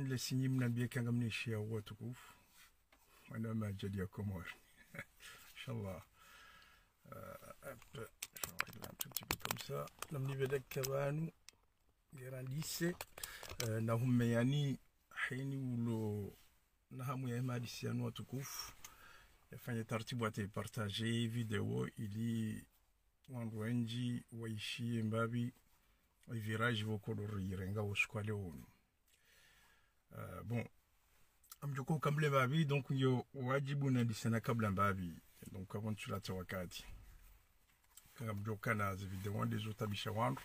nifindile sinyi mnambie kanga mnishia watukufu mwana majadi ya komori inshallah. Un petit peu comme ça namniveleka banu gerandise na humeyani haini ulo na hamu ya emadisianu watukufu yafanye taratibu ataipartage video ili wandu wenji waishie mbabi virage vokolorirenga woskwale unu uh, bon amjoko kamble babi donc yo wajibu na disena kabla babi donc avant tu tula tawakati kanga mjoka na zivide wande zota bisha wandu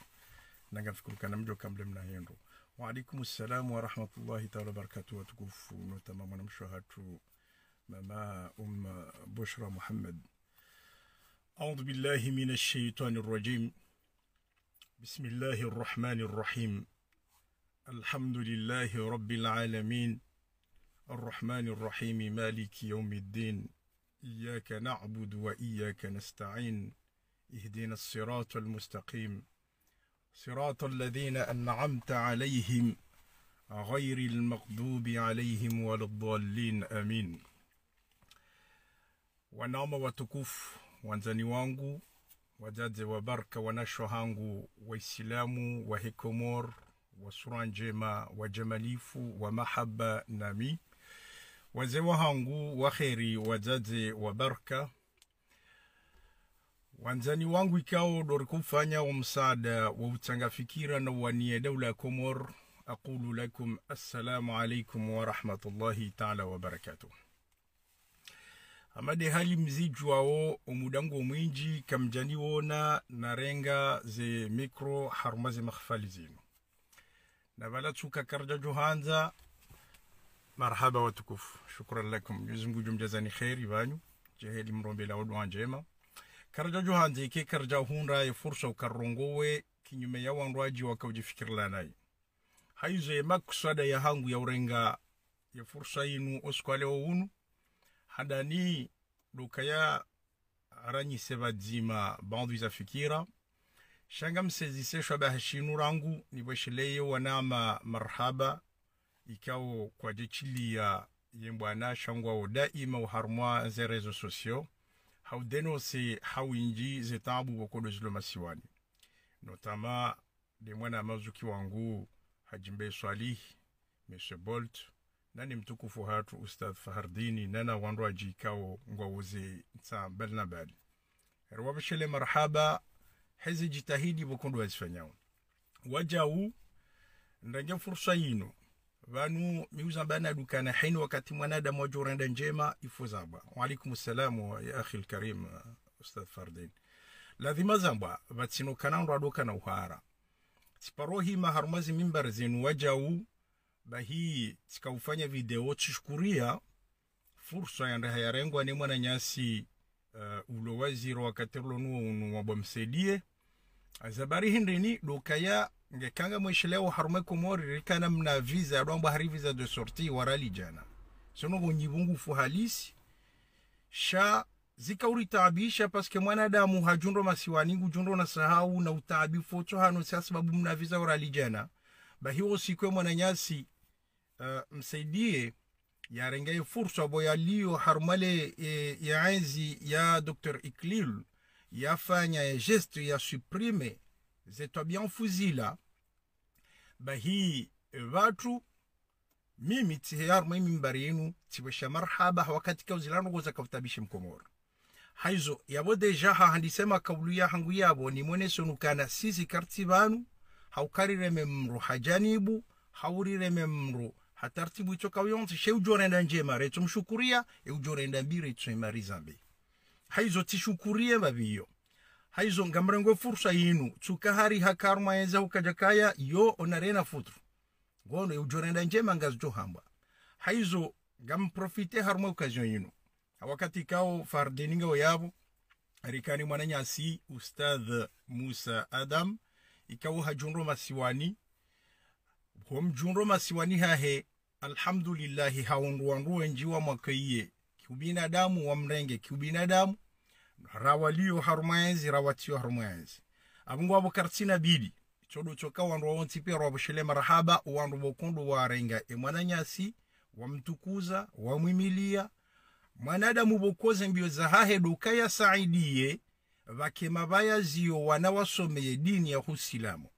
nanga fikuru kana mjoka mble mna hendo wa alaikum assalam wa rahmatullahi ta'ala barakatuh watukufu no tamam na mshahatu mama um bushra muhammad أعوذ بالله من الشيطان الرجيم بسم الله الرحمن الرحيم الحمد لله رب العالمين. الرحمن الرحيم مالك يوم الدين. إياك نعبد وإياك نستعين. اهدنا الصراط المستقيم. صراط الذين أنعمت عليهم غير المغضوب عليهم ولا الضالين آمين. Wanama watukufu wanzani wangu wajaze wa barka wanasho hangu waislamu wa sura njema wa jamalifu wa mahaba nami. Wazee wahangu waheri wazaze wa barka wanzani wangu ikao dori kufanya wa msaada wa utanga fikira na wanie daula ya komor aqulu lakum assalamu alaikum warahmatullahi taala wabarakatuh amade hali mzijwao omudango mwinji kamjani wona narenga ze mikro harumaze makhfali zinu karja johanza. Marhaba watukufu shukran lakum. Mwenyezi mungu jumjazani kheri vanyu jeheli mrombela odwa njema. Karja johanza ike karja hunra ya fursa ukarongowe kinyume ya wanrwaji wakaujifikirila naye haizo makusada ya hangu ya urenga ya fursa inu oskwale unu. Hadani dokaya aranyise badzima bandu izafikira shanga msezise shwaba hashinu rangu nibweshileye wanama marhaba ikao kwa jechilia yembwana shangwa daima uharmwa ze rezo sosio. Haudeno se hawinji ze tabu wakodo zilo masiwani. Notama de mwana mazuki wangu hajimbe swalih monsieur bolt nani mtukufu hatu ustadh fahardini nana wandu ajikao ngwauze nsa bali na bali erwabashele marhaba hezi jitahidi bokondo wazifanyao wajau ndanja fursa yino. Vanu miuza bana dukana haini wakati mwanadamu wajurenda njema ifo zambwa waalaikum salamu ya akhi lkarim ustad fardin lazima zambwa vatsino kanandu na uhara. Siparohima harumazi mimbar zenu wajau bahi tsikaufanya video tsishukuria fursa yanda hayarengwa ni mwana nyasi uh, ulo waziro wakati nuo unu wabamsaidie azabari hindini dokaya ngekanga mweshelewa harume komori rikana mna visa adwamba hari visa de sortie warali jana. Sono bonyibungu fuhalisi sha zikauri taabisha paske mwanadamu hajundo masiwaningu jundro na sahau na utaabi foto hano sa sababu mna visa warali jana. Bahiwo sikwe mwananyasi uh, msaidie yarengaye fursa bo yaliyo harumale e, ya enzi ya dr iklil yafanya ya geste ya suprime zetwabia fuzila. Bahi vatu mimi tiharuma mimbari yenu tiwesha marhaba wakati kauzilanogoza kavutabishe mkomoro. Haizo yabo deja hahandisema kaulu ya hangu yabo nimwene sonukana sisi karti vanu haukarireme mru hajanibu haurireme mru hatartibu itoka kawiyonse she ujorenda njema reto mshukuria e ujorenda mbire icho imarizambe haizo tishukurie babiyo haizo ngamrengo fursa yinu. Tsukahari hakarma enza ukajakaya yo onarena futru. Gono ujorenda njema ngazjo hamba haizo gamprofite harma occasion yinu. Wakati kao fardeninga yabo rikani mwananyasi ustadh musa adam. Ikao hajunro masiwani. Homjunro masiwani hahe alhamdulillahi haunduwanduwe njiwa mwakaiye kiubinadamu wa mrenge kiubinadamu rawaliyo harumayenzi rawatiyo harumayenzi abungu abo kartina bidi chodo choka wandu wawonti pia wabushele marhaba wandu bokundu warenga emwana nyasi wamtukuza wamwimilia mwanadamu bokoze mbio za hahe duka ya saidie vakema zio wana wasomeye dini ya husilamu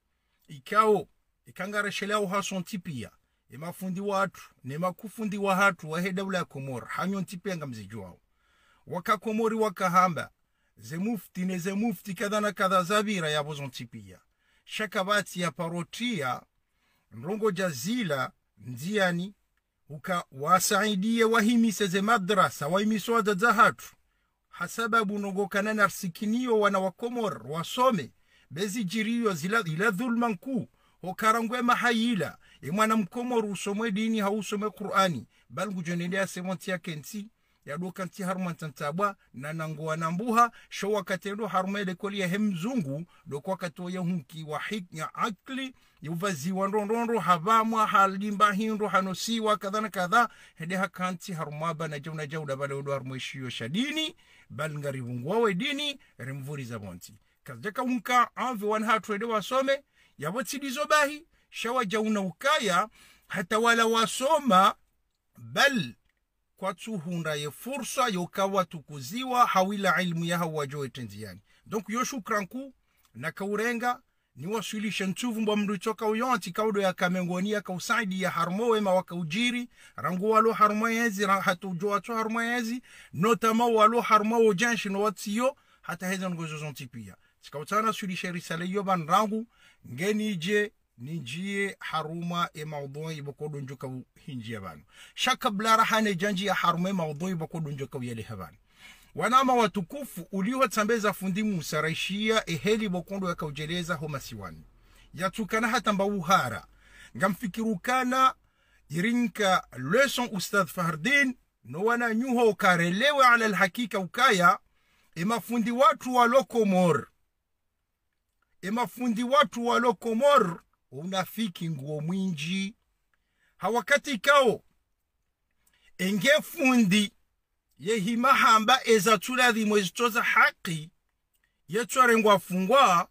ikao ikangareshelao hasonti pia emafundi watu nemakufundi wa hatu wahe daula ya komor hanyonti pia ngamzijuao wakakomori wakahamba. Zemufti ne zemufti kadha na kadha zavira yavo zonti pia shakabati ya parotia nrongo jazila ndiani uka wasaidie wahimise ze madrasa wahimiswada za hatu. Hasababu kanana arsikinio wana wakomor wasome. Bezijirio ila dhulma nkuu. Hokarangwe mahayila imwana mkomor usomwe dini hausomwe qur'ani. Bal ngujonendea semonti yake nti yadoka nti haruma ntantabwa na nangoa nambuha sho wakatendo haruma lekoli ya hemzungu doko wakatoya hunki wa hikya akli yuvaziwa ndondondo havamwa halimba hindo hanosiwa kadha na kadha. Hede hakanti harumaba bana jauna jauda bale odo harumweshiyo shadini bal ngari vungwawe dini rimvuri za bonti. Kazjaka hunka anve wan hatwede wasome yabo tsidizo bahi shawa jauna ukaya hata wala wasoma bal kwatsuhunda ye fursa yokawa tukuziwa hawila ilmu yaha wajoe tenziani. Donc yo shukranku ni wasilishe ntuvu mbwa mndu choka uyonti kaudo ya kamengoni ya kausaidi ya harmowe ma wakaujiri rangu walo harmo yezi hatu ujo watu harmo yezi notama walo harmo ojanshi no watiyo hata heza ngozo zonti pia tikautana sulisha risale yo ban rangu ngeni ninjie haruma e maudhui bakodo njoka hinjia banu. Shaka blara hane janji ya haruma e maudhui bakodo njoka yele habanu wanama watukufu uliwatambeza fundi musa raishia eheli bokondo yakaujeleza homa siwani. Yatukana hata mbauhara ngamfikirukana irinka leson ustadh Fahardin no wana nyuho karelewe ala alhakika ukaya emafundi watu walokomor emafundi watu walokomor unafiki nguo mwinji hawakati kao. Enge fundi yehimahamba ezatula mwezi toza haki yetwarengwa fungwa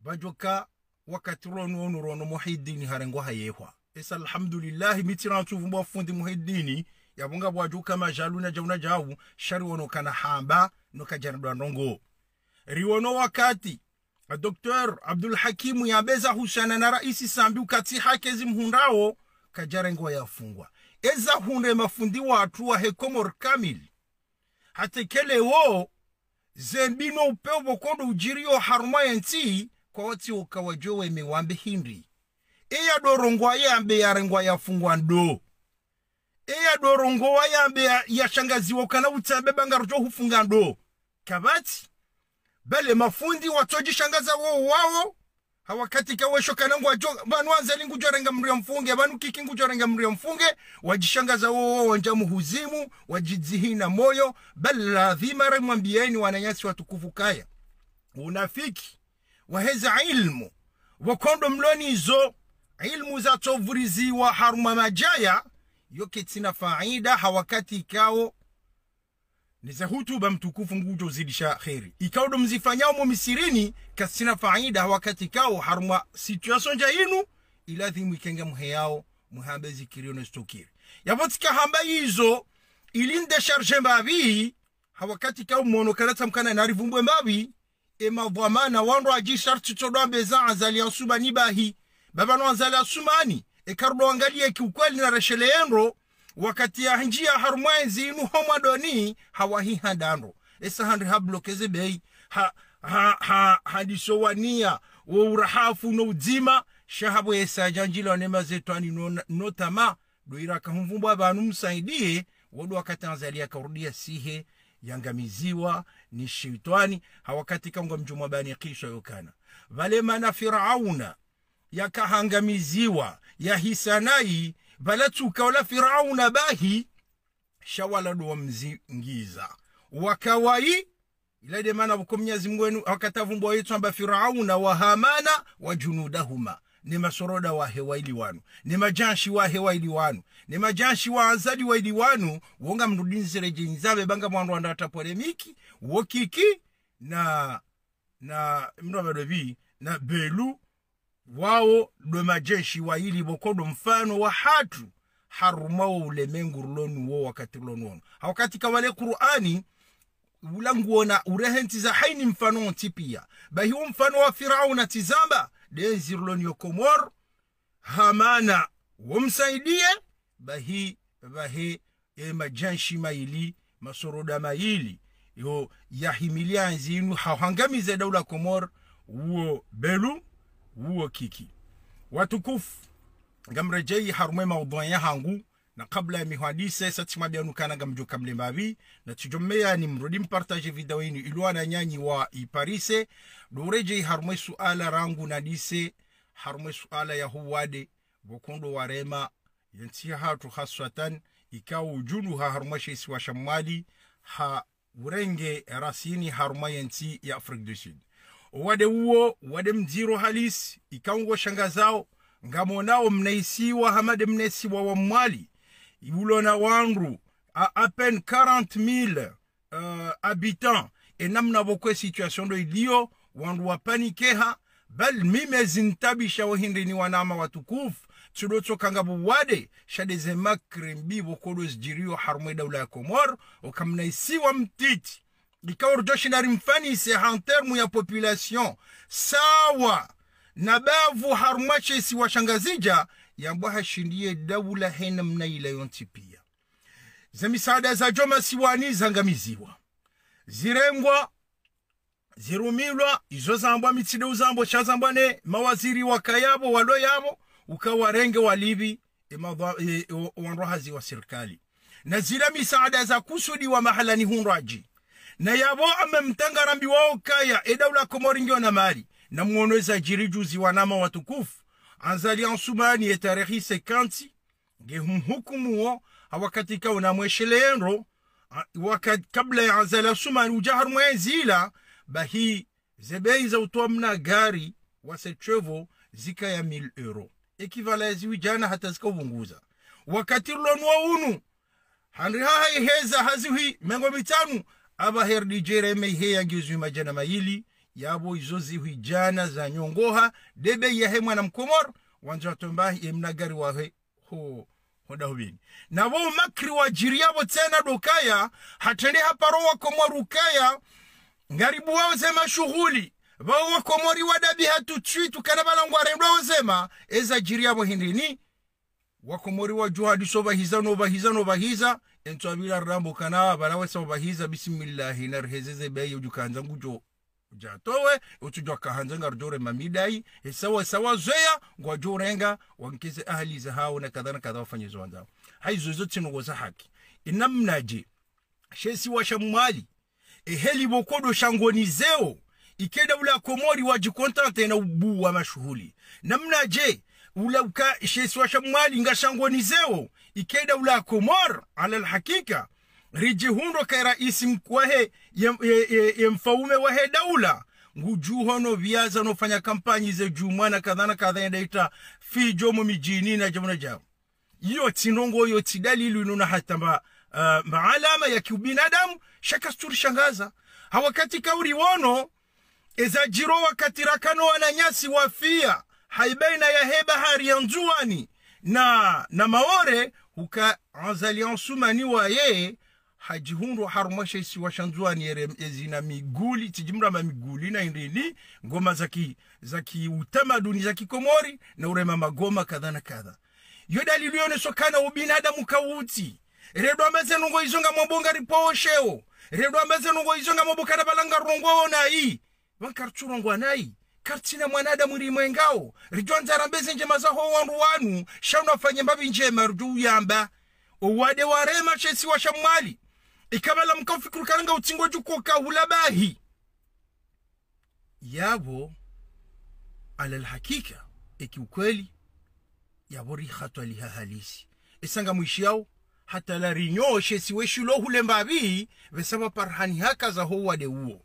bajoka wakati rono ono rono muhidini harengwa hayehwa. Esa alhamdulillahi mitirantuvumbwa fundi muhidini yabunga bwajuka majalu na jauna jawu shari wono kana hamba nokajanadwa ndongo riwono wakati Dr. Abdul Hakimu yabeza hushana na raisi sambi ukati hakezi zimhundao kajarengwa yafungwa eza hunde mafundi wa hekomor kamili hatekele wo zembino upeo bokondo ujirio haruma yenti kwa wati ukawajowe mewambe hindi. Eya dorongwa yambe yarengwa yafungwa ndo. Eya dorongwa yambe yashangaziwa kana utambe bangarojo hufunga ndo. Kabati bale mafundi watojishangaza wo wao. Hawakatika wesho kanangu wajo banu wanzeli ngujorenga mrio mfunge banu kiki ngujorenga mrio mfunge. Wajishangaza wo wanja muhuzimu wajidzihina moyo. Bali lazima remwambieni wananyasi watukufu kaya. Unafiki waheza ilmu wakondo mloni izo. Ilmu za tovuriziwa haruma majaya yoketina faida hawakati ikao niza hutuba mtukufu ngujo zidisha kheri. Ikaudo mzifanyao mu misirini kasina faida wakati kao harma situation ja inu ila thimu ikenge muheyao muhambe zikirio na stokiri. Yavotika hamba hizo ilinde charge mbavi hawakati kao mono kalata mkana na rivumbwe mbavi ema vwamana wanro aji sharti todo mbeza azali asuma nibahi baba no azali asumani e kardo angalie kiukweli na reshele enro wakati ya njia harumwenzi inu homadoni hawahi handando esa handri hablokeze bei. Ha, ha, ha, hadisowania wa urahafu na uzima. Shahabu esa janjila nema zetwani no, notama doira kahumvumbu banu msaidie. Wodo wakati anzalia karudia sihe yangamiziwa ni shiitwani hawakati kangwa mjumwa bani kisha yokana. Vale mana firauna yakahangamiziwa yahisanai valatuka wala firauna bahi shawala do mzingiza wakawai ilade mana buko mnyazi mwenu wakatavumbwa yetu amba firauna wa hamana wa junudahuma. Ni masoroda wa hewaili wanu ni majanshi wa hewaili wanu ni majanshi wa azali waili wanu. Wonga mrudinzire jinzabe banga mwandu andata polemiki wokiki na na mndo na belu wao dwe majeshi waili bokodo mfano wa hatu harumao ulemengu rulonu wo wakati rulonuwono hawakatika kawale qur'ani ulanguona urehenti za haini mfano nti pia bahiwo mfano wa firauna tizamba denzi ruloniyo komor hamana womsaidie bahi bahi e majanshi maili masoroda maili. Yo yahimilia nzinu hahangamize daula komor uo belu uwo kiki. Watukufu gamrejei harume maudhui ya hangu na kabla ya mihadise nukana gamjo kamle mavi na tijomea ni mrudi mpartaje video yinu ilwana nyanyi wa iparise dorejei harume suala rangu na dise harume suala ya huwade bokondo warema yanti hatu haswatan ikawa ujunu ha haruma shesi wa shamwali ha urenge rasini haruma yanti ya Afrique du Sud wade uo wade mziro halisi ikango shanga zao. Ngamonao mnaisiwa hamade mnaisiwa wa mwali. Ulona wanru a à peine 40 000 uh, habitants. E namna vokwe situation do ilio wandu wapanikeha bal mime zintabisha wahindini wanama watukufu. Tsudotsokanga buwade shadeze makre vokodo kodo zijirio harumwe daula ya komor. Okamnaisiwa mtiti ikaorjoshinari mfanise en terme ya population. Sawa. Na bavu harumwachesi washangazija yambwa hashindie daula hena mnaila yonti pia. Za misaada za joma siwani zangamiziwa zirengwa zirumilwa izo zambwa mitside uzambwa. Chazambwa ne mawaziri wakayabo walo yabo ukawarenge walibi e, wanrohazi wa serikali. Na zira misaada za kusudi wa mahalani hunraji na yabo amemtangarambi wao kaya edaula komoringio na mali na mwonweza jirijuzi wanama watukufu. Anzali ansumani ya tarehi sekanti. Ngehumhukumuo awakatika unamwesheleenro wakati kabla ya anzali ansumani ujahar mwenzila bahi zebei za utoa mna gari wasechevo zika ya mil euro. Ekivala ziwi jana hata zikaubunguza wakati lonwa unu hanri haha heza haziwi mengo mitanu aba her dijere me he yangizwi majana maili yabo izo ziwi jana za nyongoha debe ya he mwana mkomor wanja tomba emnagari wahe wa he ho hoda hubini. Na wo makri wa jiriabo tena dokaya hatende haparo wakomwa rukaya ngaribu wao zema shughuli. Vao wakomori wadabi hatutwi tukana balangwa rendo wazema eza jiri yabo hindini. Wakomori wa juhadi so bahiza no bahiza no bahiza ento abila rambo kana balawe so bahiza bismillah narhezeze bayo jukanza ngujo jatowe utujwa kahanza ngarjore mamidai esawa sawa zoya ngwa jorenga wankeze ahli za hao na kadha na kadha wafanye Hai haizo zote ngoza haki. Inamnaje shesi wa shamwali eheli bokodo shangoni zeo ikeda ula komori wajikontante na ubu wa mashuhuli. Namna je ula uka sheswa shamwali nga shangoni zeo ikenda ula komor ala alhakika rijihundo ka raisi ya mfaume wahe daula. Ngujuhono viaza nofanya kampanyi ze jumwana kadhana kadha ndaita fi jomo mijini na jamuna jao iyo tinongo yo tidalilu inuna hatamba uh, maalama ya kiubinadamu shaka sturi shangaza. Hawakati kauri wono eza jiro wakati rakano wananyasi wafia haibaina ya he bahari ya nzuani na na maore huka anzali ansumani wa ye hajihundu harumasha isi washanzuani ere ezina miguli tijimra ma miguli na indini ngoma zaki zaki utamaduni zaki komori na urema magoma kadha na kadha. Yo dalili yonesokana ubinadamu kauti. Redwa ambaze nungo izonga mwambonga riposheo. Redwa ambaze nungo izonga mwabukana balanga rongo nayi vankartsurongwa nayi kartina mwanadamu rimwengao rijwanzara rambeze njema zaho wandu wanu shaunafanye mbavi njema rujuyamba owade warema chesi wa shamwali. Ikabala mkaufikirukananga utsingo jukoka hulabahi yabo alalhakika ikiukweli yabo rihatwa liha halisi. Isanga mwishi yao hata la rinyoshe siweshulo hule mbavi vesama parhani haka za ho wade uo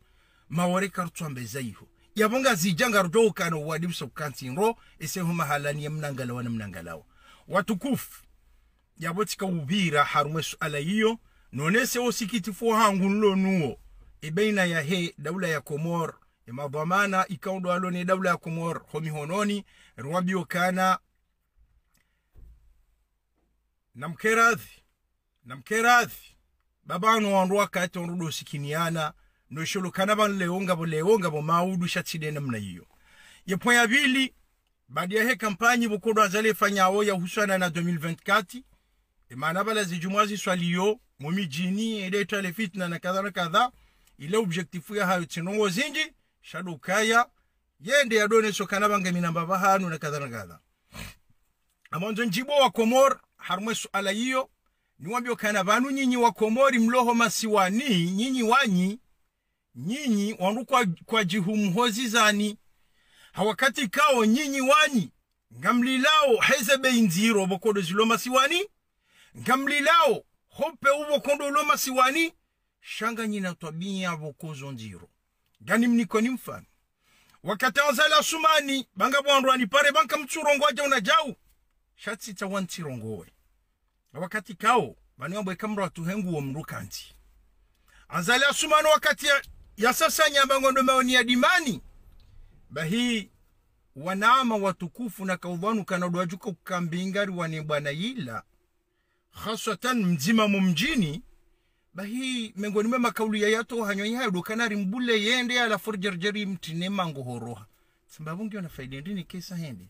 mawari kartswambe zaiho yabonga zijanga ruto kano wadi so kantinro ese huma halani ya mnangalawa na mnangalawa watukufu yabotika ubira harume suala hiyo nonese osikitifu hangu nlo nuo. Ebeina ya he daula ya komor imadhamana ikaundo alo ni daula ya komor homihononi rwabio kana namkeradhi namkeradhi babano wandu wakati onrudo sikiniana noisholokana ban leonga bo leonga bo maudu shatside namna hiyo. Point ya pili baada ya he kampanyi bukodo azale fanyao ya husana na 2024 imana bala zijumwazi swaliyo mumijini edeta le fitna na kadha na kadha ile objectifu ya hayo tinongo zinji shadu kaya yende yadone sokana bange minamba bahanu na kadha na kadha. Amonzo njibo wa komor harmwe suala hiyo niwambio kana vanu nyinyi wa komori mloho masiwani nyinyi wanyi nyinyi wandu kwa, kwa jihumhozi zani. Hawakati kao nyinyi wani. Ngamlilao hezebe inziro bokodo ziloma siwani. Ngamlilao hope ubo kondo loma siwani. Shanga nyina twabia bokozo nziro. Gani mniko ni mfano wakati anzala sumani banga bwandwani pare banka mtsurongo aja unajau. Shatsita wantsirongowe wakati kao baniwambwe kamro tuhengu omrukanti mrukanti. Sumani wakati ya, sasa sasa nyambangondo maoni ya dimani. Bahi wanaama watukufu na kaudhanu kanadwajuka kukambingari wane bwana yila. Hasatan mzima mumjini. Bahi mengoni mwe makauli ya yato hanyonyi hayo dokanari mbule yende ala forjerjeri mtine mango horoha. Sababu ngio na faida ndini kesa hende.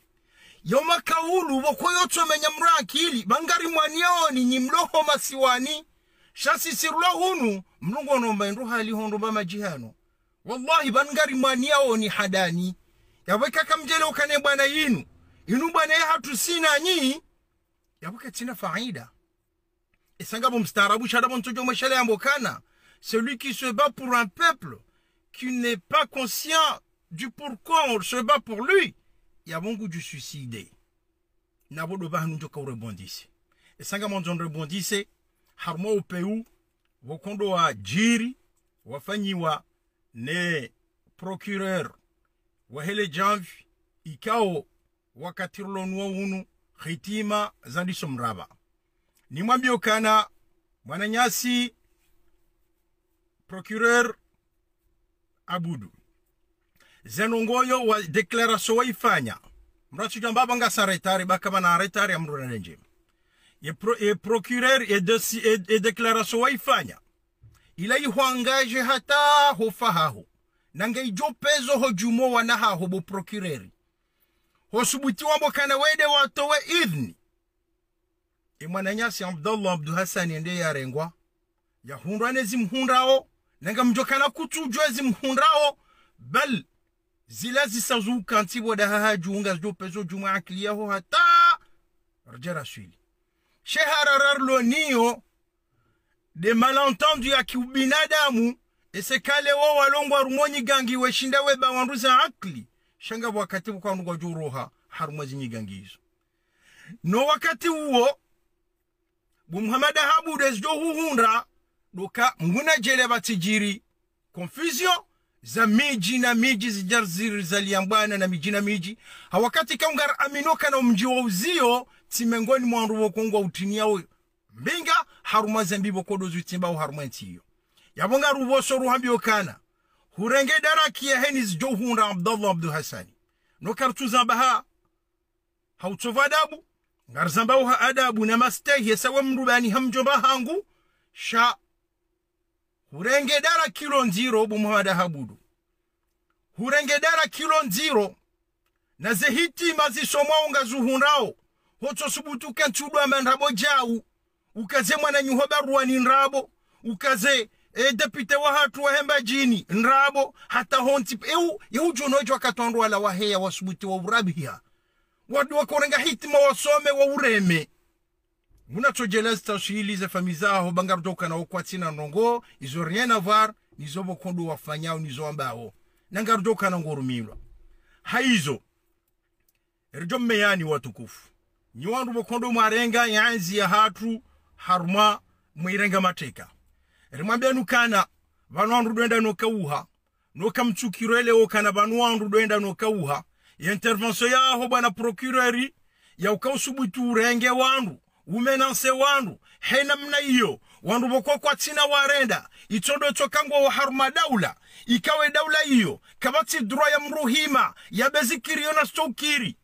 Yoma kaulu bokoyotso menya mrakili bangari mwanioni nyimloho masiwani. Shasisirula hunu mlungu nomba ndu hali hondo ba majihano. Wallahi bangari mwanioni hadani. Yaweka kamjele ukane bwana yinu. Inu bwana ya hatu sina nyi. Yaweka tina faida. Esanga bo mstarabu shada bon tojo mashale ambokana celui qui se bat pour un peuple qui n'est pas conscient du pourquoi on se bat pour lui yabongo du suicide. Nabodo bahanu njoka urebondise esanga monzo rebondise harmo upeu wokondo wa jiri wafanyiwa ne procureur wa hele janvi ikao wakatirulonua unu khitima zandiso mraba. Nimwambio kana mwananyasi procureur abudu. Zenongoyo wa deklaraso waifanya. Mratuja jambaba nga saretari bakaba na aretari nenje ye, pro, ye procureur ye, desi, ye, ye declaration waifanya ila ihwangaje hata hofahaho nange ijo pezo ho jumo wana haho bo procureur ho subuti wambo kana wede watowe idhni imwananyasi abdallah abdu hasani ende yarengwa yahundwa nezi mhundrao. Nanga mjokana kutujwe zimhundrao bal zila zisazuka ntibo da haha junga zjo pezo juma akliya ho hata. Rjara swili shehararar lo niyo de malentendu ya kiubinadamu esekale wo walongwa rumonyi gangi weshinda we bawanduza akli. Shanga wakati kwa juruha juroha harumwazi nyigangizo no wakati huo bumuhamada habude zjo huhunda doka nguna jele batijiri. Confusion za miji na miji zijarziri zaliambwana na miji na miji. Hawakati kaungar aminoka na mji wa uzio timengoni mwandu wokongwa utiniao mbinga haruma zembibo kodo zutimba haruma ntiyo yabonga ruboso ruhambio kana hurenge heni zjo hunda abdallah abdu hasani. No kartuza baha hautova adabu? Ngarzamba uha adabu. Na mastehi sawa mrubani hamjomba hangu. Sha. Hurenge dara kilo nziro bu muhada habudu. Hurenge dara kilo nziro. Na zehitima zisomwao nga subutu kantudwa mandrabo jau ukaze mwana nyuhoba ruwani nrabo ukaze e depute wa hatu wa hemba jini nrabo hata honti eu eu jwa akatondwa wala waheya wasubuti wa urabia wadu wakorenga hitima wasome wa ureme munatojela zitashili za fami zaho bangarutoka na okwatina nongo izo rien var nizo bokondo wafanyao nizo ambao nangarutoka na ngorumilwa haizo erjo mmeyani watukufu nyiwandu bokondo mwarenga yanzi ya hatu haruma mwirenga mateka. Rimwambia kana vanu wandu dwenda nokauha nokamchukiro elewo kana vanu wandu dwenda nokauha intervention yaho bwana procureri yaukausubutu urenge wandu umenanse wandu hena mna iyo. Wandu boko kwa tina warenda itondo chokangwa wa haruma daula ikawe daula iyo. Kabati droit ya mruhima ya bezikiri na stokiri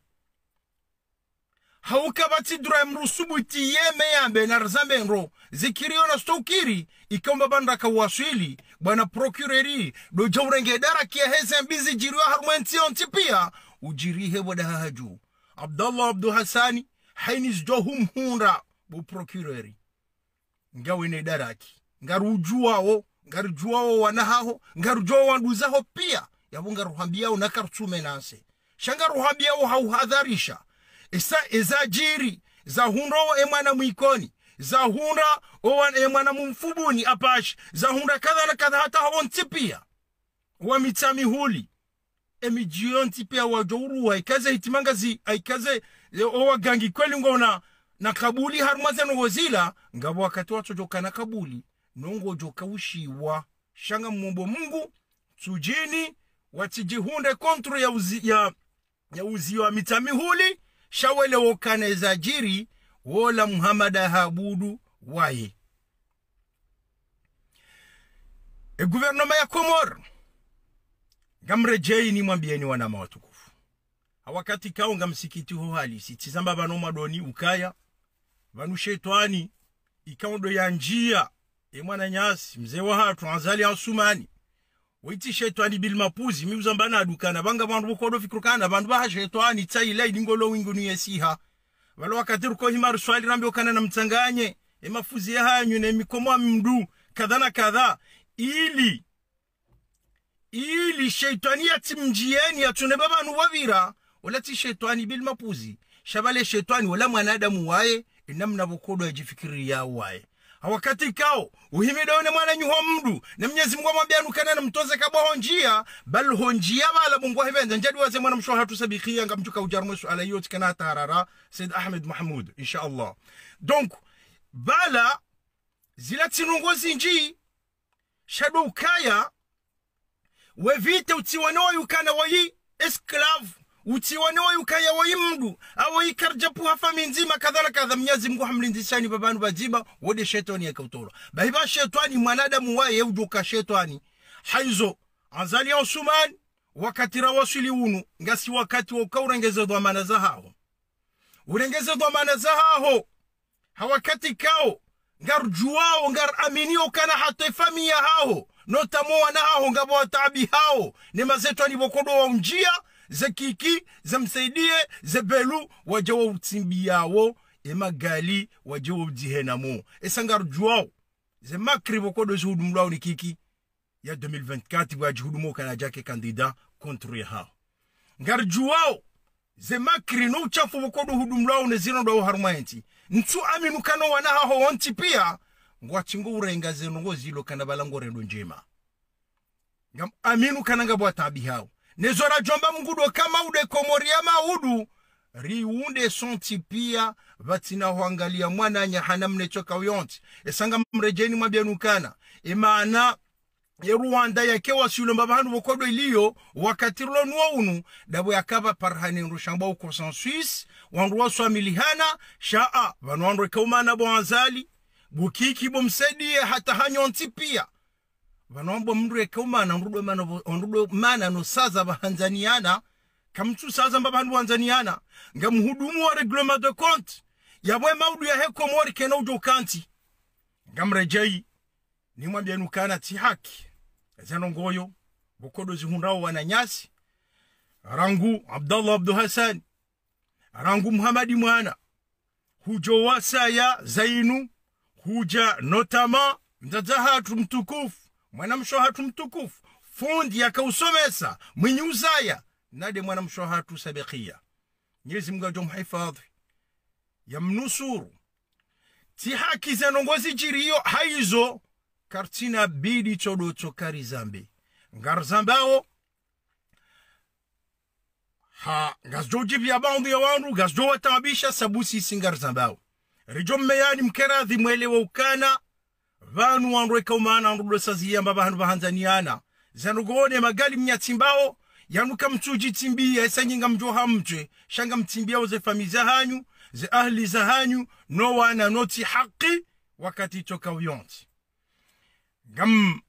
haukabati dura ya mrusubu tiyeme yambe na rzambe nro zikiri na stokiri ikomba banda kawaswili bwana procureri do jawrenge dara kia heze mbizi jiriwa harumwentionti pia ujirihe wadahahaju haju abdallah abdu hasani hainis humhunda bu procureri ngawene daraki ngarujuwawo ngarujuwawo wanahaho ngarujuwawo wanduzaho pia. Yabo ngaruhambiyawo nakarutsume nanse shangaruhambiyawo hauhadharisha isa ezajiri zahundowo emwana mwikoni. Zahunda owan emwana mumfubuni apashi zahunda kadha na kadha hata hawonti pia wamitsa mihuli. Emijiyo nti pia wajouruwa ikaze hitimangazi aikaze owagangi kweli ngona na kabuli harumazeno wozila ngabo wakati wachojoka na kabuli nongojoka ushiwa. Shanga mumbo mungu tsujini watijihunde kontro ya uzi, ya, ya uzi wa mitamihuli shawele wokane zajiri wola muhamada habudu waye. E guvernoma ya komor ngamrejei ni mwambieni wanama watukufu awakati kao nga msikiti ho halisi. Tizamba vano madoni ukaya vanu shetwani ikaondo ya njia emwana nyasi mzee wa hatu azali asumani waiti shetwani bil mapuzi miuza na dukana. Banga bandu bokodo fikrukana bandu ba shetani tsaila idingolo wingu ni yesiha wala wakati ruko himaru swali rambi okana na mtanganye e mafuzi ya hanyu na mikomo mdu kadha na kadha. Ili ili shetani yatimjieni atune babanu wavira wala ti shetwani bil mapuzi. Shabale shetwani wala mwanadamu waye namna bokodo ya waye wakati kao uhimidone mwana nyuho mdu. Na mnyezi mungu na mtoze kabwa njia bal honjia bala mungu ahivenza njadi waze mwana msho hatu sabikhia nga mchuka ujarmu suala yot kana tarara said ahmed mahmud insha allah. Donc bala zila tsinungo zinji shado ukaya wevite utiwanoi ukana wayi esclave utiwanoa yukaya wa mdu awayi karjapu hafa minzima kadhala kadha mnyazi mungu hamlindishani babanu bajiba wode shetani yakautola bahiba shetani mwanadamu waye ujuka shetani. Haizo azali ya usumani wakati rawasili unu ngasi wakati waka urengeze dhamana za hao. Urengeze dhamana za hao hawakati kao ngar juwao ngar aminio kana hata ya hao notamo na hao ngabo watabi hao nema zetu ani zebelu ze kiki ze msaidie ze belu waje wa utsimbiawo emagali waje wa udzihenamo esangar juwao ze makri bokodo dozi hudumlao ni kiki. Ya 2024 waje hudumo kana jake kandida contre hao ngaru juwao ze makri no uchafu bokodo hudumlao ne zino do harmaenti ntu aminu kano wana haho wonti pia ngwachingo urenga zeno ngo zilo kana balango rendo njema. Ngam aminu kana tabi hao nezora jomba mgudo kama ude komoria maudu riunde sonti pia vatina huangalia mwananya hana mnechoka uyonti esanga mrejeni mwabyanukana ye yeruwanda yake wasiulo vanhu vokodo iliyo wakati rulo nuwa unu davo yakava parhani nrushamba uko san Suisse wandu waswamilihana shaa vanu wandu ekaumana bo azali bukiki bomsedie hata hanyonti pia vanombo mndu ekaumana nrudo mana nrudo mana no saza bahanzaniana kamtsu saza mbabandu wanzaniana nga mhudumu wa reglement de compte yabwe maudu ya heko mori kena ujo kanti. Ngamrejei nimwambia nukana ti haki. Zano ngoyo bokodo zihundao wananyasi rangu abdallah abdu hasan rangu muhamadi mwana hujo wasaya zainu huja notama mzaza hatu mtukufu mwanamsho hatu mtukufu fundi akausomesa mwenye uzaya nade mwanamshohatu sabikia nyezi mungu ya yamnusuru. Ti haki zenongozi jiriyo haizo kartina bidi chodo chokari zambe ngar zambao ha gasjo jibya bandu ya wandu gasjo watabisha sabusi singar zambao. Rijo mmeyani mkeradhi mwelewa ukana vanu wandu dosazia mbaba hanu bahanzaniana zanugone magali mnyatsimbao yanuka mtuji timbia esanyinga mjoha mtwe. Shanga mtimbiao ze famiza hanyu ze ahli za hanyu no wana noti haki wakati toka uyonti ngam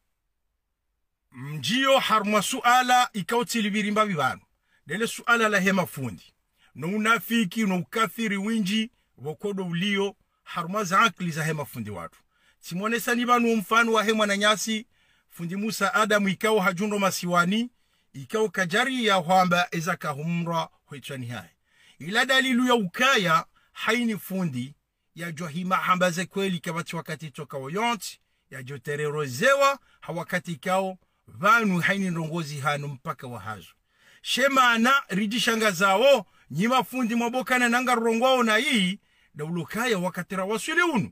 mjiyo harma suala ikautilivirimba vivano lele suala la hema fundi. No unafiki no ukafiri winji vokodo ulio harma za akli za hema fundi watu simonesa vanu mfano wa hema na nyasi fundi musa adamu ikao hajundo masiwani ikao kajari ya hwamba eza kahumra hwechani hai. Ila dalilu ya ukaya haini fundi yajwa hima hambaze kweli kabati wakati toka woyonti yajotererozewa hawakati ikao vanu haini ndongozi hanu mpaka wahazo shemana ridishanga zao nyima fundi mwabokana nanga rongwao na iyi ulukaya wakatira waswile unu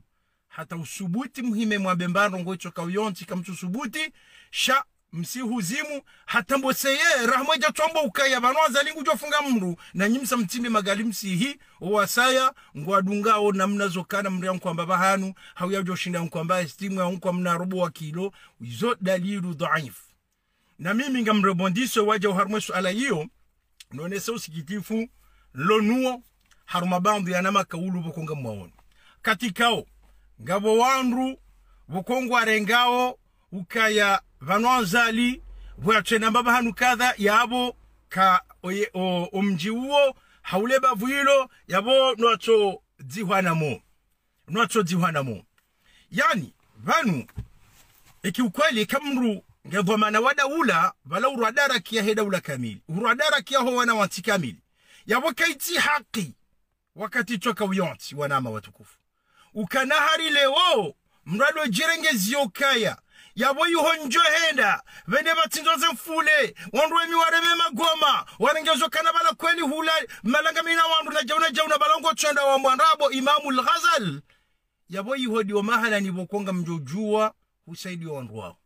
hata usubuti mhime mwabembano ngoicho kauyonti kamtusubuti sha msihuzimu hata mboseye rahmoja twambo ukaya vano azalingu jofunga mru na nyimsa mtimi magali msihi owasaya ngwadungao namna zokana mri yankwamba bahanu hauya joshinda nkwamba estimu ya kwa mna robo wa kilo izo dalilu dhaif. Na mimi ngamrebondiso waja uharumwe suala hiyo nonesa usikitifu lonuo haruma bandu yanama kaulu bokonga mwaoni katikao ngabo wandu bukongwa arengao ukaya vanwanzali bwachena mbaba hanu kadha yabo ka oye, omji uwo haule bavuilo yabo nwacho dzihwanamo nwacho dzihwanamo yani vanu ikiukweli kamru ngedhomana wadaula vala urwadara kia hedaula kamili. Urwadara kia ho wana wanti kamili. Yabo kaiti haki wakati choka uyonti wanama watukufu ukanahari lewo mrado jirengezi okaya yabo yuho njo henda vene vatsinzoze mfule wandu wemi wareme magoma warengezo kana bala kweli hula malanga mina wandu na jauna jauna balongo chonda wa mwanrabo imamu al-ghazal. Yabo yuho dio mahala nivokonga mjojua husaidi wandu wao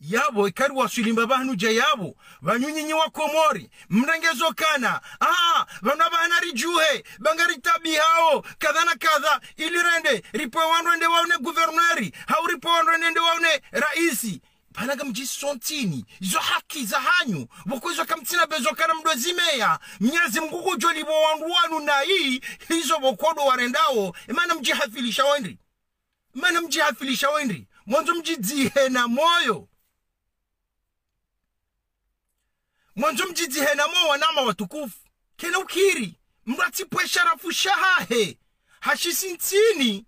yabo ikari wasulimba bantu je yabo. Banyunyinyi wa komori mrengezo kana. Ah bana bana rijuhe bangari tabi hao kadha na kadha. Ili rende ripo ende waone guverneri hau ripo wandu ende waone raisi. Panaga mjisi sontini izo haki za hanyu. Bokuizo kamtina bezo kana mdozimeya mnyazi mgugu jolibo wandu wanu na hii hizo bokodo warendao. Imana mjihafilisha wendri? Imana mjihafilisha wendri? Mwanzo mjidzihe na moyo mwanzo mjidzihenamo wanama watukufu. Kena ukiri mratipwesharafusha sharafu shahahe. Hashisi ntini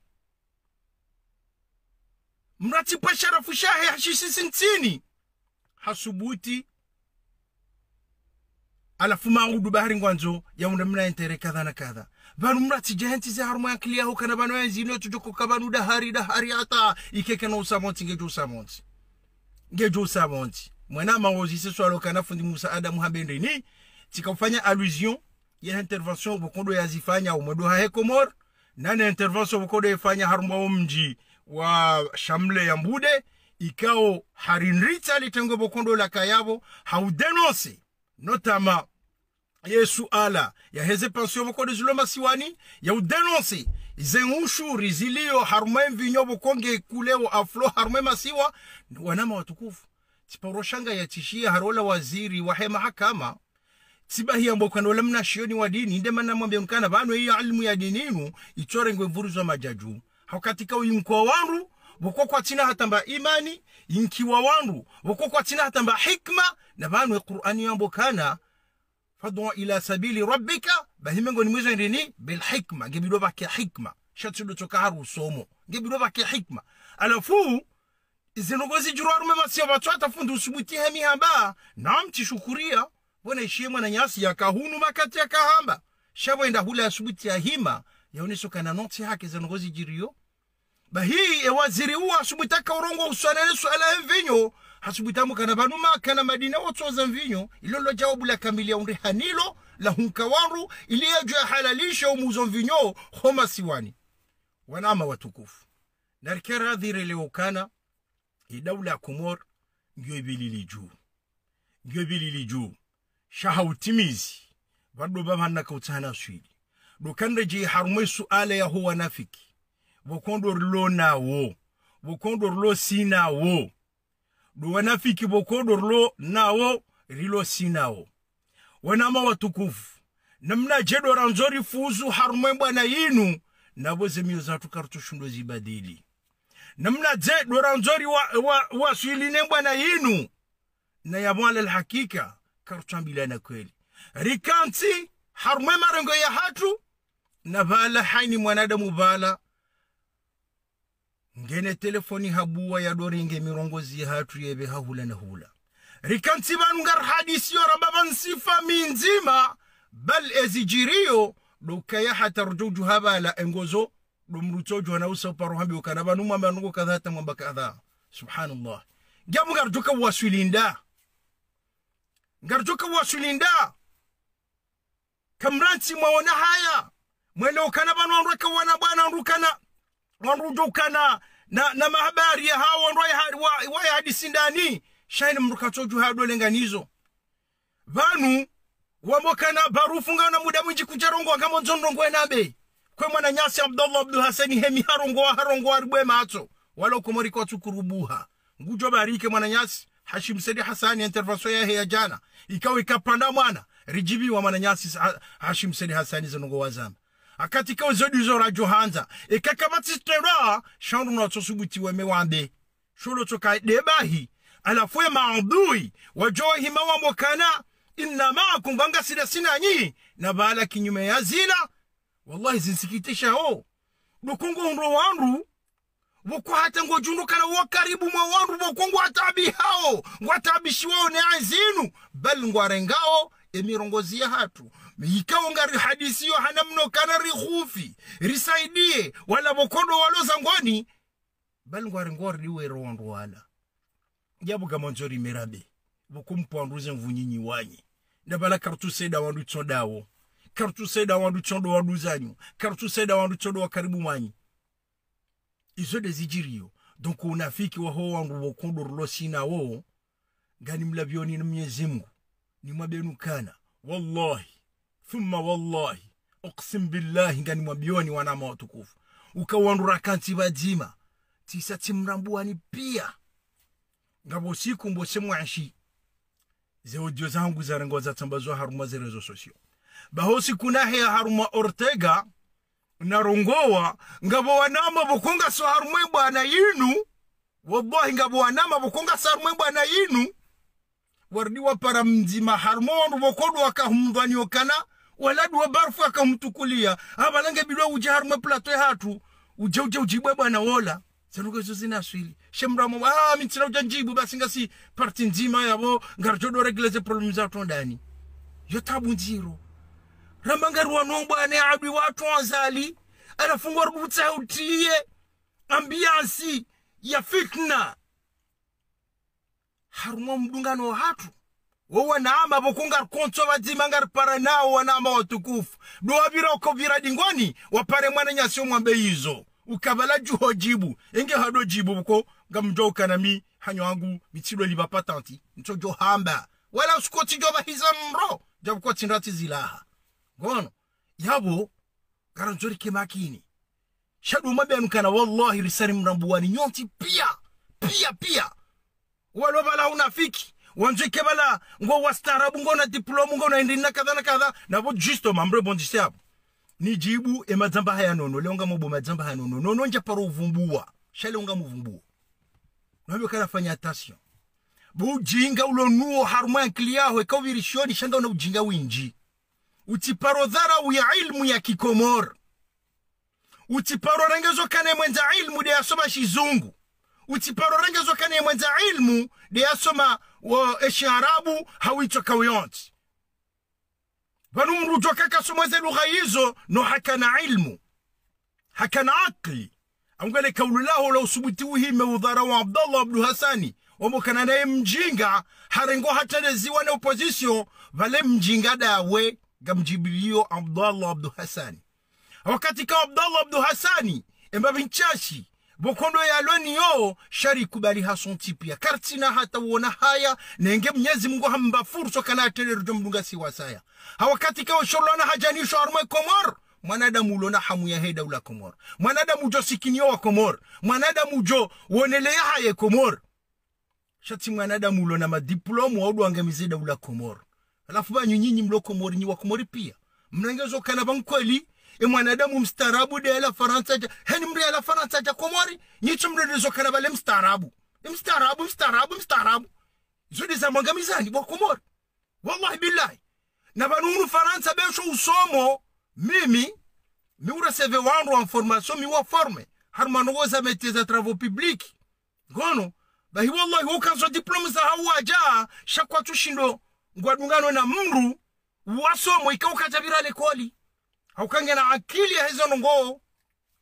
mratipwe sharafu shahe hashisi ntini hasubuti. Alafu maudu bahari ngwanzo yaunda mna entere kadha na kadha. Vanu mrati jahenti ze haruma yakiliyaho kana vanu enzino tujokoka vanu dahari dahari hata. Ikekena usamonti ngejo usamonti. Ngejo usamonti mwanama so swalo na fundi musa adamu habendeni tikafanya allusion ya intervention bokondo yazifanya umodo ha hekomor nane intervention bokondo yafanya harumwa mji wa shamle ya mbude ikao harinrita litengo bokondo la kayabo haudenonse notama yesu ala ya heze pension bokondo zuloma siwani ya udenonse zengushuri zilio harumwe mvinyo bokonge kuleo aflo harumwe masiwa wanama watukufu tiporoshanga yatishia harola waziri wahe mahakama. Tibahiya mbokano mnashioni wa dini inde mana mwambe mkana bano hiyo alimu ya dininu ichore ngwe mvuruzo majaju. Hakatika uyimkwa wanru boko kwa tina hatamba imani inkiwa wanru boko kwa tina hatamba hikma na bano qur'ani yambo kana fadwa ila sabili rabbika bahimengo ni mwizo ndini bil hikma ngebido bake hikma. Shatudo toka haru somo ngebido bake hikma. Alafu zinogozi juruarume masio watu atafundu usubuti hemi hamba. Nam tishukuria bona ishie mwana nyasi ya kahunu makati ya kahamba. Shabo enda hula asubuti ya hima. Yaonesokana noti hake zinogozi jirio ba hii e waziri uwa asubuti ka urongo uswanene swala mvinyo. Hasubuti amu kana banuma kana madina wotoza mvinyo. Ilolo jawabu la kamili ya unri hanilo la hunkawaru iliyejo ya halalisha umuzo mvinyo homa siwani. Wanama watukufu. Narikera dhire leo kana idaula ya komor ndio ibilili juu ndio ibilili juu shaha utimizi. Bado bamanna kautana swidi dokande ji harumwe suala ya huwa nafiki. Bokondo rilo nawo bokondo rilo sinawo do wanafiki bokondo rilo nawo rilo sinawo wanama watukufu. Namna jedo ranzori fuzu harumwe bwana yinu nabo zemio zatu kartushundo zibadili namna je dora nzori wa, wa, wa swiline bwana yinu? Na yamwala alhakika karutsambilana kweli. Rikanti harumwe marengo ya hatu na vala haini mwanadamu vala ngene telefoni habuwa ya doringe mirongozi ya hatu yebe hahula na hula. Rikanti vanu ngar hadisi yora baban sifa minzima bal ezijiriyo dokaya hata rujuju habala engozo domrutojo na usa paro hambi ukana banu mamba nugo kadha ta mamba kadha. Subhanallah. Jamu gar joka wasulinda gar joka wasulinda kamranti mwaona haya. Mwele ukana banu anruka wana bwana anrukana wanrujukana na na mahabari ya hawa wanrwa wa hadisi ndani shaini mrukatoju hado lenganizo vanu wamokana barufunga na muda mwinji kujarongo kama nzondongo enabe kwe mwana nyasi abdallah abdu haseni hemi harongo harongo aribwe mato wala komori kwa tukurubuha ngujo barike mwana nyasi hashim sedi hasani intervention yahe ya jana. Ikawa ikapanda mwana rijibi wa mwana nyasi hashim sedi hasani zanongo wazama akati ka zodi rajo johanza ikakabati tera shandu na tosubuti weme wambe sholo toka debahi. Alafu ya maadui wajohi mawamokana inna maakum banga sida sinanyi na bala kinyume ya zila wallahi zinsikitisha ho. Bukungu ndo wandu buko hata ngojundu kana wa karibu mwa wandu bukungu hatabi hao ngwatabishi wao ne azinu bal ngwarengao emirongozi ya hatu. Ikawo ngari hadisi yo hana mno kana rihufi risaidie wala bokondo walo zangwani bal ngwari ro rondo wala. Jabu gamonzori mirabe bukumpwanduze mvunyinyi wanyi. Ndabala kartu seda wandu tsodawo kartu seda wandu chondo wandu zanyu seda wandu chondo wa karibu mwanyi. Izo dezijirio donc unafiki wa ho wangu bokondo rulo sina wo. Gani mlavyoni na Mwenyezi Mungu. Ni mwabenukana wallahi. Thumma wallahi. Uqsim billahi gani mwabioni wanama mawatukufu ukawandura kanti bajima tisa timrambuani pia. Ngabo siku mbose mwashi zeo audio zangu zarengo zatambazwa haruma ze rezo sosio bahosi kuna hea haruma ortega narongowa ngabo wanama bukunga so harumwe bwana yinu wallahi ngabo wanama bukunga so harumwe bwana yinu wardi wapara mzima harmo wandu bokodo wakahumdhaniokana waladu wa barfu akamtukulia abalange bilwa uja harumwe plato hatu uje uje ujibwe bwana wola. Sanuko zo zinaswili shemramo ah mitsina ujanjibu basi ngasi parti nzima yabo ngarjodo regleze problem za tondani yo tabu nziro rambangari wano bwana adwi watu wazali anafungwa rubutsa utie ambiansi ya fitna. Harumwa mdungano hatu wo wanaama bokungar konso vadzimangar para nawo wanaama watukufu. Do wavira ukovira dingoni wapare mwana nyasi omwambe izo ukavala juho jibu enge hado jibu buko ngamjo ukanami hanyo angu mitsilo liba patanti nto hamba. Wala uskoti joba bahiza mro jabuko tindati zilaha gono yabo garanzori ke makini. Shadu mabe kana wallahi risari mrambuani nyonti pia pia pia. Walo bala unafiki. Wanzike bala ngo wastarabu ngo na diploma ngo na endina kadha na kadha. Na bo justo mambre bondisi hapo ni jibu e madzamba haya nono. Leonga mobo madzamba haya nono. Nono nja paro uvumbua shale unga muvumbua. Nabyo kana fanya attention. Bujinga ulonuo harumwa haruma nkliyaho ikavirishoni shanga una ujinga winji utiparo dharau ya ilmu ya kikomor. Utiparo rengezo kane mwenza ilmu de yasoma shizungu. Utiparo rengezo kane mwenza ilmu de yasoma wa esharabu hawito kawiyonti vanu mrujo kakasomweze lugha hizo no hakana ilmu. Hakana akli. Angwele kaulu lao la usubuti uhime udhara wa abdallah abdu hasani. Omokana naye mjinga harengo hataleziwa na opposition vale mjinga dawe gamjibilio abdallah abdu hasani wakati ka abdallah abdu hasani emba vinchashi bokondo yaloni yo shari kubali hasonti pia kartina hata wona haya nenge mnyezi mungu hamba furso kana atelerjo mdunga siwasaya hawakati ka shorlona hajanisho armwe komor mwanadamu ulona hamu ya heda ula komor. Mwanadamu jo sikinio wa komor. Mwanadamu jo wonelea haye komor. Shati mwanadamu ulona madiplomu waudu angamizeda ula komor alafu banyu nyinyi mloko mori nyi wakomori pia. Mnangezo kana bankweli e mwanadamu mstaarabu de la faransa ja heni mri la faransa ja komori nyicho mredezo kana bale mstaarabu. Mstaarabu mstaarabu mstaarabu. Zodi za mwangamizani bo komori wallahi billahi. Na banunu faransa besho usomo mimi mi ureceve wandu en formation mi wa forme har manogoza métier za travaux publics. Ngono. Bahi wallahi wokanzo diplome za hawaja shakwa tushindo ngwadungano na mru wasomo ikaukatabira lekoli haukange na akili ya hizo nongo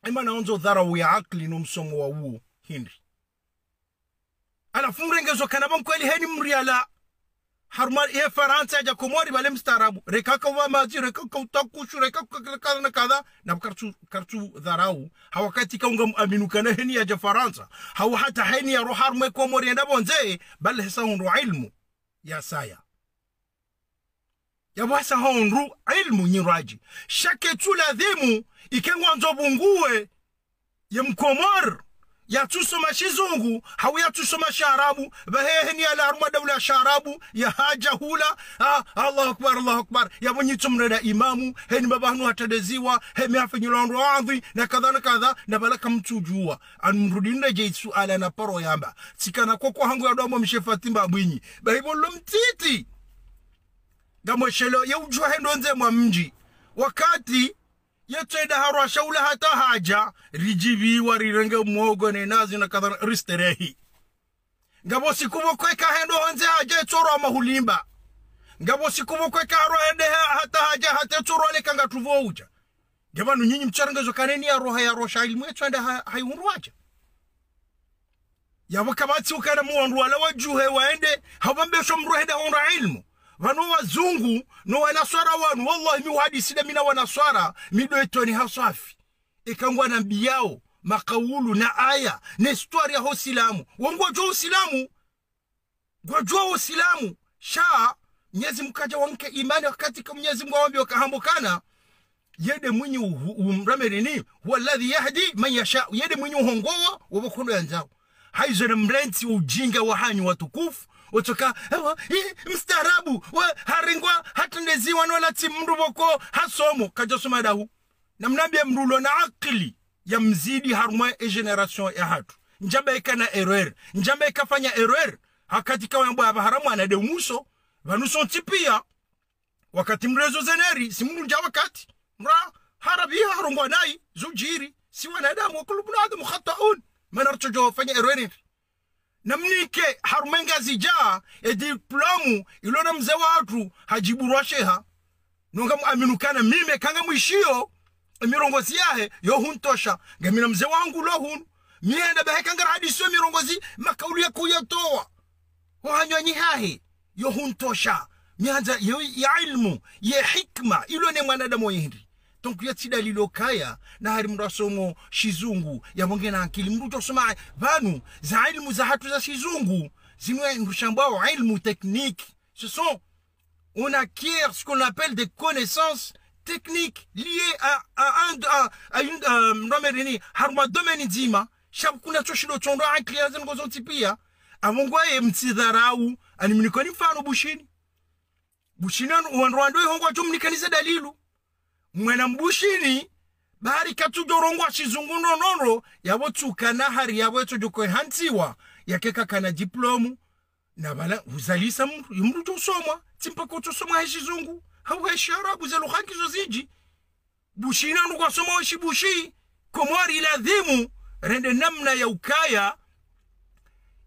ima naonzo dharau ya akli no msomo wa uo hindi. Alafu mrengezo kanaba mkweli heni mriala haruma ye faransa ja komori bale mstarabu rekaka wa maji rekaka utakushu rekaka na kadha na kartu kartu dharau. Hawakati kaunga aminu kana heni ya ja faransa hawa hata heni ya rohar mwe komori enda bonze bal hisa hundu ilmu ya saya ya wasa honru ilmu nyiraji shake tu ladhimu ikengwa nzobungue ya mkomor ya tusoma shizungu hau ya tusoma sharabu baheheni alarumwa daula dawla sharabu ya haja hula ah, allahu akbar allahu akbar. Ya mwenye tumreda imamu heni babahnu hatadeziwa hemi hafinyulondo adhi na kadha na kadha na balaka mtujua anmrudinda je suala na paro yamba. Tsikana koko hangu ya domo mshefatimba bwinyi bahibolo mtiti yeujua hendo nze mwa mji. Wakati yetweda harwa shaula hata haja rijiviwa rirenge mwogo ne nazi na kadhana risterehi. Ngabo sikubo kweka hendo honze haja etoro mahulimba ngabo sikubo kweka harwa hende hata haja hata etoro ale kanga tuvouja ngabanu nyinyi mcharangezo kaneni ya roha ya rosha ilmu hayuhuru hayunruaja ya wakabati ukana muwandu wala wajuhe waende habambesho mruhenda honra ilmu vanu wazungu no wanaswara wanu. Wallahi mi wahadisida mina wanaswara. Midoetoni haswafi ikangwa na mbiyao makaulu na aya na histori ya hosilamu. Wangwajua usilamu gwajua usilamu sha mnyezi mkaja wanke imani wakati ka mnyezi mungu awambi wakahambukana yede mwinyi umramerini huwa alladhi yahdi man yasha. Yede mwinyi uhongowa wabakondo yanzao haizona mrenti ujinga wa hanyu watukufu otoka mstaarabu. Haringwa hatendeziwa wala ti mndu boko hasomo kajasoma dahu namnambia mrulo na akili ya mzidi harumwa e generation ya hatu. Njamba ikana erreur. Njamba ikafanya erreur. Hakati kawambo ya baharamu anade umuso. Vanuso ntipia. Wakati mrezo zeneri si mndu nja wakati. Mra harabi harungwa nai zujiri. Si wanadamu wakulu bunu adamu khataun. Manartojo fanya erreur namnike harumenga zija e diplomu ilona mze watu hajiburwa nonga aminukana mime kanga mwishio emirongozi yahe yohuntosha ngamina mze wangu lo hunu. Mienda bahe kanga hadisi mirongozi makauli ya kuyatoa. Wahanywanyi hahe yohuntosha mianza ya ilmu ya hikma ilone mwanadamu yindi donc yatsi dalilo kaya na hari mndu asomo shizungu yabonge na akili mndu tosoma vanu za ilmu za hatu za shizungu zimwe ndushambao ilmu technique. Ce sont on acquiert ce qu'on appelle des connaissances techniques liées à, à, un, à, à une mramerini harma domaine nzima. Shab kuna choshido chondo akili za ngozo tipia amongwaye mtidharau animnikoni mfano bushini. Bushini wanrwando hongwa chomnikanize dalilu mwena mbushini bahari katujorongwa shizungu nonoro yabo tsukana hari yabo etojoko hantiwa yakeka kana diplomu. Na bala uzalisa mru tosomwa timpaka tosomwa heshizungu hau hesharabu za lugha kizo ziji bushina nukwa soma shibushi komori ila dhimu rende namna ya ukaya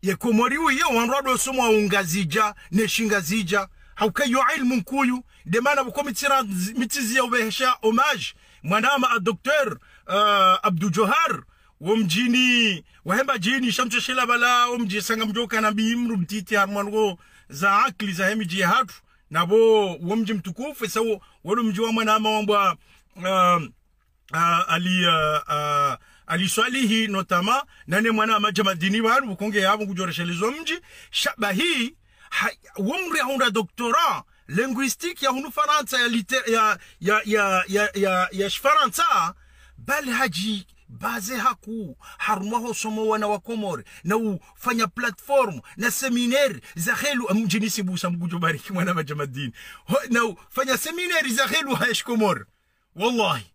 ye komori uyo wanrado somwa ungazija neshingazija haukayo ilmu nkuyu de mana buko mitira mitizi ya ubehesha homage mwanama a docteur uh, Abdou Johar womjini wahemba jini shamcho shila bala womji sanga mjoka na bimru mtiti harmango za akli za hemiji hatu nabo womji mtukufu sawo walo mji wa mwanama wambwa uh, uh, ali uh, uh, aliswalihi notama nane mwana majamadini wanu bukonge kujoresha kujoreshelezwa mji. Shaba hii womri haunda doctorat linguistique ya hunu faransa ya liter ya ya ya ya ya, ya faransa bal haji baze haku harumaho somo wana wa komore na ufanya platform na seminari za khelu mjini sibusa mgujo bariki mwana majamadini na ufanya seminari za khelu haish komore wallahi.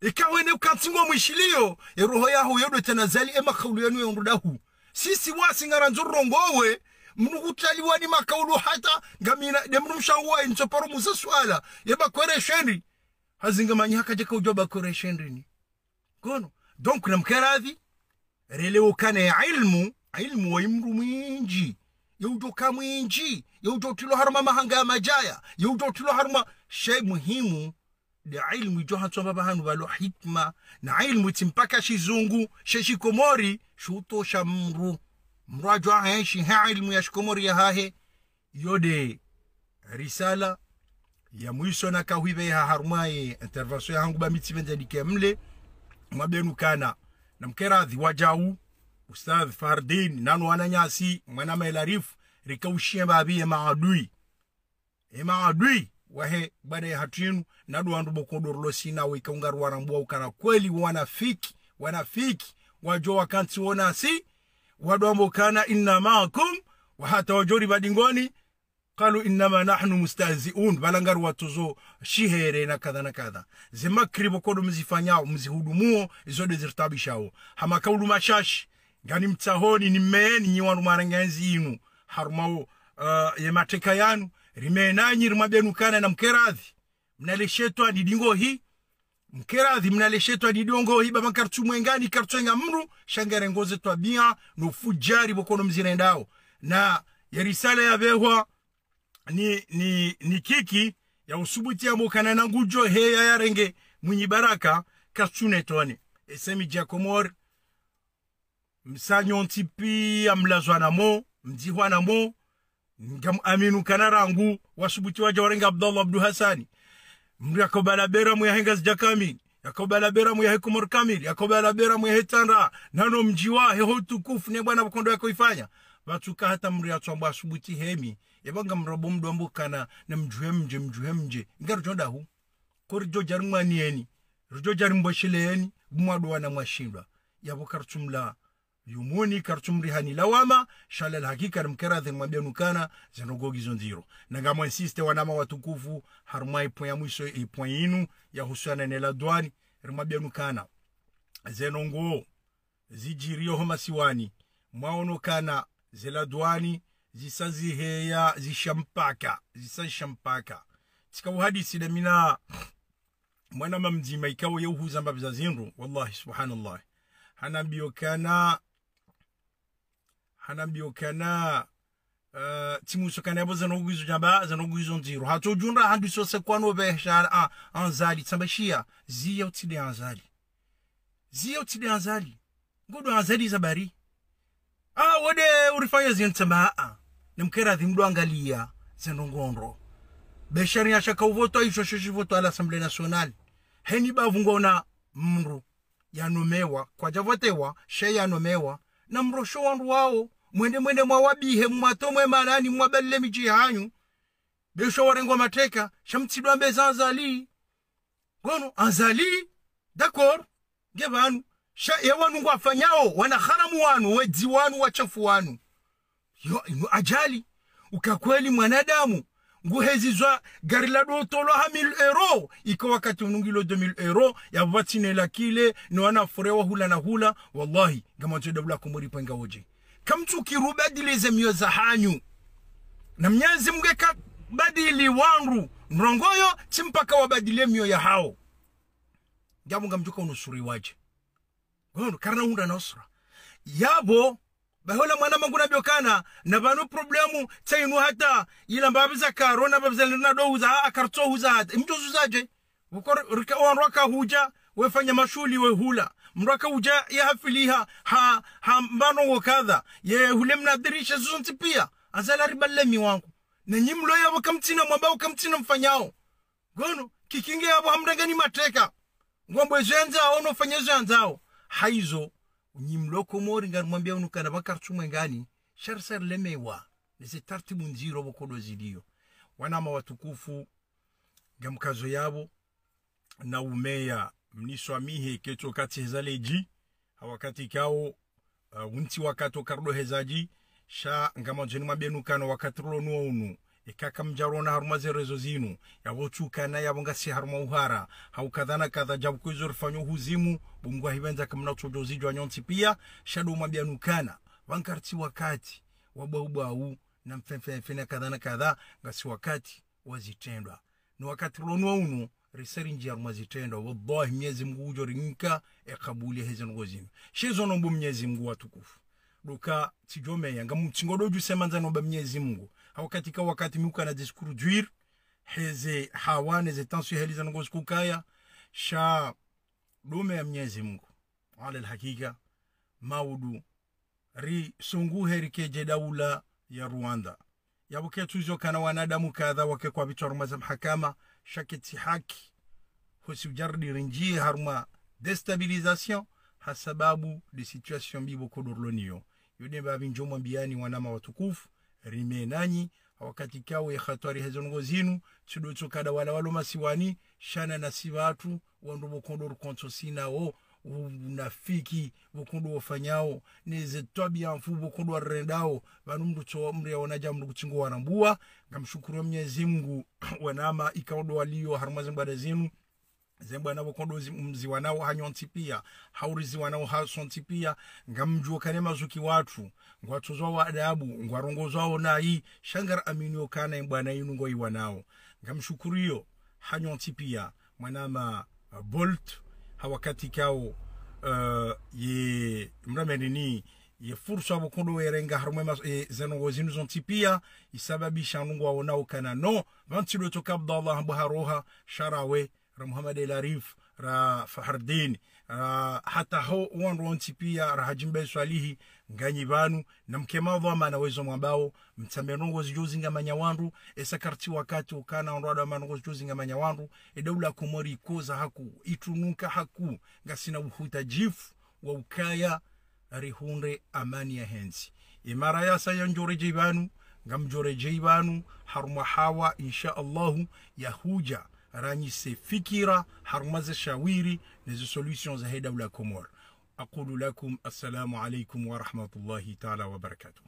Ikawene ukatsingo mwishilio eroho yaho yodo tena zali emakaulu yanu yonrudahu sisi wasingara nzurrongowe mnu kutaliwa ni makaulu hata ngamina demru mshanguwa intsoparo musa swala. Yebakweresheni hazingamanyi hakaja kaujo bakweresheni kono donc namkeradhi relewo kane ya ilmu ilmu wa imru mwinji. Yeujoka mwinji yeujotilo haruma mahanga ya majaya yeujotilo haruma shay muhimu. De ilmu ijo hatsomba bahanu balo hikma. Na ilmu timpaka shizungu sheshikomori shutosha mru ajo ahenshi ha ilmu ya shikomori ya hahe yode risala ya mwiso na kahwibe ya harumaye intervention ya hangu ba mitsivenzadike mle mwabenu kana na mkeradhi wajau ustadh fardin nanu wananyasi mwana maelarifu rikaushie babi maadui. E maadui wahe bada ya hatinu nadu wandu bokodorlo sina wikaungar warambua ukana kweli wanafiki wanafiki wajo wakanti wona si wadwambo kana inna maakum wa hata wajori badingoni qalu innama nahnu mustahziun balangar watuzo shihere na kadha na kadha. Zimakri bokodo mzifanyao mzihudumuo izode zirtabishao. Hamakaulu mashashi ngani mtsahoni ni mmeeni nyi wanu marangenzi inu. Harumao uh, yemateka yanu rimenanyi rimabenukana na mkeradhi. Mnaleshetwa didingo hi mkeradhi mnaleshetwa didongo hi mwengani kartu kartwenga mru shangere ngoze twa bia no fujari bokono mzirendao na ya risala ya behwa ni ni ni kiki ya usubuti ya mokana na ngujo heya ya renge mwinyi baraka kartune tone esemi jakomor msanyo ntipi amlazwa namo na namo ngam aminu kanarangu wasubuti waja warenga abdallah abdu hasani yakobala bera mu yahenga zijakami. Yakobala bera mu yahekumor kamil yakobala bera ya hetanra nano mjiwa heho tukufu ne bwana bakondo yako ifanya. Batuka hata mri yatswamba asubuti hemi. Yabanga mrobo mdombo kana na mjuhe mje mjuhe mje ngaru jonda hu kori jo jarumanieni rujo jarimboshileni bumwadwa na mwashindwa. Yabo kartumla yumuni kartumri hani lawama shala hakika mkeradhi mwabianukana zenogogizo nziro nangamo insiste wanama watukufu harumai point ya mwisho ipoint inu ya husiana nela dwani rimwabianukana zenongo zijiriyoho masiwani mwaonokana zela dwani zisaziheya zishampaka zisashampaka tikauhadisi damina mwana mamzima ikawo yeuhuza mbabiza zinru wallahi subhanallah. Hanambiokana hanambiokana uh, timusokana yabo zanoguizo jamba zanoguizo nziro. Hatojunda handu sose kwano besha a anzali tsambashia ziya utide anzali. Ziya utide anzali. Ngodo anzali zabari ah wode urifanya zintamba a nemkera dhimdo angalia zenongondo beshari ashaka uvoto aisho shishi voto ala assemblée nationale heni bavungona mru yanomewa kwajavotewa she yanomewa na mrosho wandu wao mwende mwende mwawabihe mumatomwe malani mwabalile miji hanyu besho warengwa mateka shamtsidwa mbeza anzali. Gono anzali? Dakor nge vanu. Sha yewanu ngwafanyao wana haramu wanu wedzi wanu wachafu wanu. Yo ino ajali. Ukakweli mwanadamu nguhezizwa gari la dotolo ha 1000 euro. Iko wakati unungilo 2000 euro ya vatinela kile ni wana furewa hula na hula. Wallahi gamanzo dabula kumuri panga oje kamtu kirubadilize mio za hanyu. Na mnyazi mgeka badili wangu. Mrongoyo chimpaka wabadilie mio ya hao. Jabu ngamjuka unusuri waje gono karna unda nasra yabo bahola mwana mangu nabyokana na banu problemu tsainu hata ila mbabiza karo na babiza lina do huza akarto huza hata. Mjo zuzaje ukor rika wanraka huja wefanya mashuli we hula mraka uja ya hafiliha ha ha mbano wakadha. Ye hulemna dirisha zuzunti pia. Azala ribalemi wangu na nyimlo yabo kamtina mwambao kamtina mfanyao. Gono kikinge yabo hamdangani mateka. Ngombo zenza ono fanya zanzao haizo nyimlo komori ngar mwambia unukana bakar chumwe ngani sharsar lemewa. Nise tartibu nziro bokodo zidio. Wanama watukufu gamkazo yabo na umeya mniswamihe kecho kati hezaleji hawakati kao uh, unti wakati kardo hezaji sha ngama jeni mwabenukano wakati rono unu ikaka mjarona haruma zerezo zinu yavochukana yavo si haruma uhara haukadhana kadha javukuizo rifanyo huzimu bungwa hivenza kamna chojozijo anyonsi pia shadu mwabianukana vankarti wakati wabwaubwau na mfemfemfene kadha na kadha ngasi wakati wazitendwa. Ni wakati lonwa uno riseri njia rumazitendwa wallahi mnyezi mngu ujo rinka ekabuli hezi ngo shezo nombu mnyezi mngu watukufu. Duka tijomeya nga mtsingodoju semanza nomba mnyezi mngu hawakatika wakati miuka na diskuru juir heze hawane ze tansu heliza ngozi kukaya. Sha dume ya mnyezi mngu ala lhakika maudu ri sungu herike daula ya rwanda. Yabuketuzo kana wanadamu kadha wake kwa vitu haruma za mahakama shaketi haki hosi ujardi rinjie haruma destabilisation hasababu de situation bibo kodorloniyo. Yode njomwa mbiani wanama watukufu rime nanyi wakati kawe khatwari hezongo zinu chidocho kada wala shana na si watu wandu bokondor konto sinao unafiki vukundu wafanyao neze twabia mfu bukundu warendao vanu mndu cho mri onaja mndu kuchingo warambua ngamshukuru Mwenyezi Mungu wanama ikaodo walio haruma zimbada zinu zembwa nabo kondo mziwa nao hanyonti pia hauriziwa nao hasonti pia ngamjua kane mazuki watu. Ngwatozwa wa adabu ngwarongozwao nayi shangar aminio kana mbwana inu ngoiwa nao. Ngamshukuriyo hanyonti pia mwanama bolt hawakati kao uh, ye mramenini ye fursa bukundu werenga harumwe mas e zenongo zinu zontipia isababisha nungu waonao kana no vantilo toka abdallah buharoha sharawe ra muhammad el arif ra fahardin ra hata ho wandu wanti pia rahajimbe swalihi nganyi banu na mkemavu ama na wezo mwabao mtamenongo zijuzi ngamanya wandu esakarti wakati ukana ondoa manongo zijuzi ngamanya wandu edaula kumori koza haku itunuka haku ngasina uhutajifu wa ukaya rihunde amani ya hensi. Imara ya saya njore jibanu nga mjore haruma hawa insha allahu yahuja ranyise fikira harumaze shawiri nezo solution za heda ula komor aqulu lakum assalamu alaikum wa rahmatullahi taala wa barakatuh